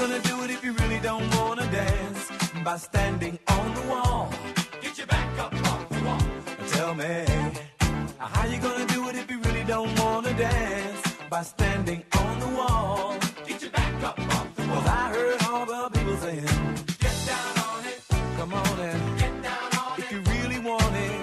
gonna do it if you really don't wanna dance? By standing on the wall. Get your back up off the wall. Tell me, how you gonna do it if you really don't wanna dance? By standing on the wall. Get your back up off the wall. Cause I heard all the people saying, Get down on it. Come on in. Get down on if it. If you really want it.